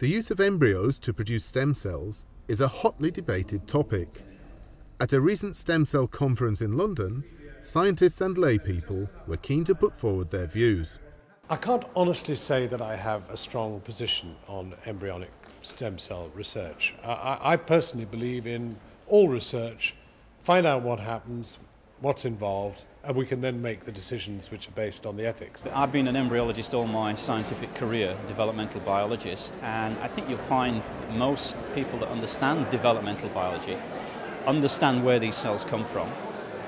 The use of embryos to produce stem cells is a hotly debated topic. At a recent stem cell conference in London, scientists and laypeople were keen to put forward their views. I can't honestly say that I have a strong position on embryonic stem cell research. I, I personally believe in all research, find out what happens, what's involved, and we can then make the decisions which are based on the ethics. I've been an embryologist all my scientific career, developmental biologist, and I think you'll find most people that understand developmental biology understand where these cells come from.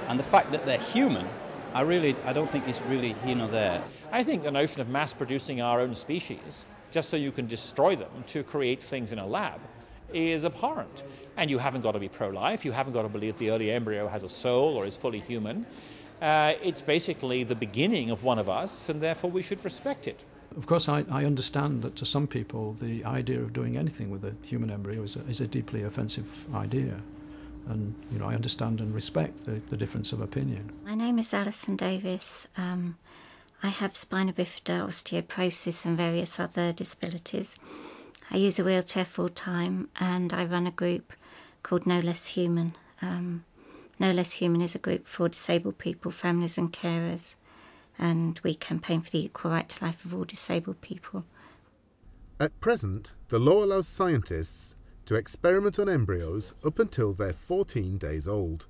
And the fact that they're human, I really I don't think is really here nor there. I think the notion of mass producing our own species just so you can destroy them to create things in a lab is abhorrent. And you haven't got to be pro life, you haven't got to believe the early embryo has a soul or is fully human. Uh, it's basically the beginning of one of us, and therefore we should respect it. Of course, I, I understand that to some people, the idea of doing anything with a human embryo is a, is a deeply offensive idea. And, you know, I understand and respect the, the difference of opinion. My name is Alison Davis. Um, I have spina bifida, osteoporosis, and various other disabilities. I use a wheelchair full time and I run a group called No Less Human. Um, no Less Human is a group for disabled people, families, and carers, and we campaign for the equal right to life of all disabled people. At present, the law allows scientists to experiment on embryos up until they're 14 days old.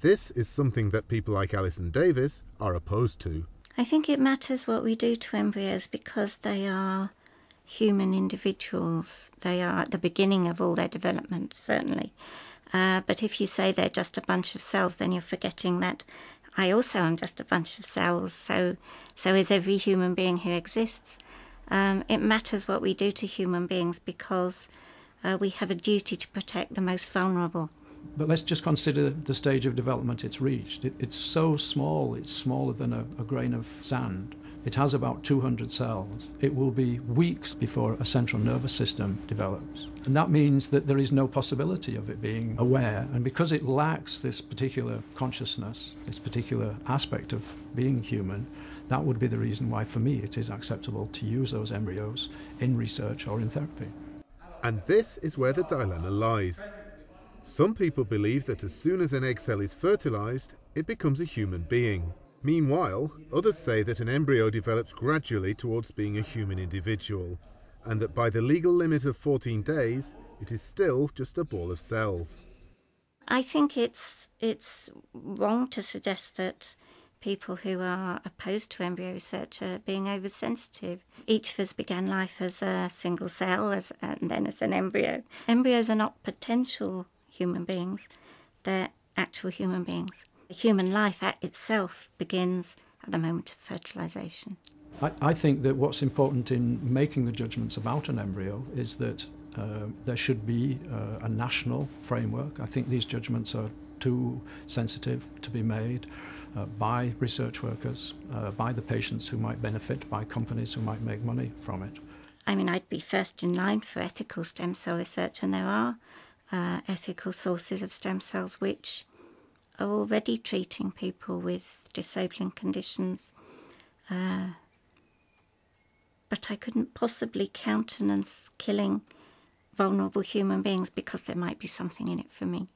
This is something that people like Alison Davis are opposed to. I think it matters what we do to embryos because they are human individuals. They are at the beginning of all their development, certainly. Uh, but if you say they're just a bunch of cells, then you're forgetting that I also am just a bunch of cells. So, so is every human being who exists. Um, it matters what we do to human beings because uh, we have a duty to protect the most vulnerable. But let's just consider the stage of development it's reached. It, it's so small, it's smaller than a, a grain of sand. It has about 200 cells. It will be weeks before a central nervous system develops. And that means that there is no possibility of it being aware. And because it lacks this particular consciousness, this particular aspect of being human, that would be the reason why, for me, it is acceptable to use those embryos in research or in therapy. And this is where the dilemma lies. Some people believe that as soon as an egg cell is fertilized, it becomes a human being. Meanwhile, others say that an embryo develops gradually towards being a human individual, and that by the legal limit of 14 days, it is still just a ball of cells. I think it's it's wrong to suggest that people who are opposed to embryo research are being oversensitive. Each of us began life as a single cell as, and then as an embryo. Embryos are not potential human beings, they're actual human beings. Human life at itself begins at the moment of fertilization. I, I think that what's important in making the judgments about an embryo is that uh, there should be uh, a national framework. I think these judgments are too sensitive to be made uh, by research workers, uh, by the patients who might benefit, by companies who might make money from it. I mean, I'd be first in line for ethical stem cell research, and there are uh, ethical sources of stem cells which are already treating people with disabling conditions. Uh, but I couldn't possibly countenance killing vulnerable human beings because there might be something in it for me.